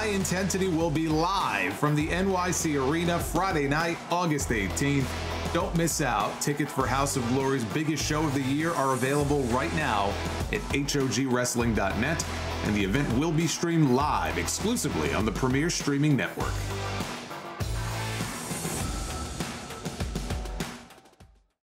High Intensity will be live from the NYC Arena Friday night, August 18th. Don't miss out. Tickets for House of Glory's biggest show of the year are available right now at hogwrestling.net, and the event will be streamed live exclusively on the Premier Streaming Network.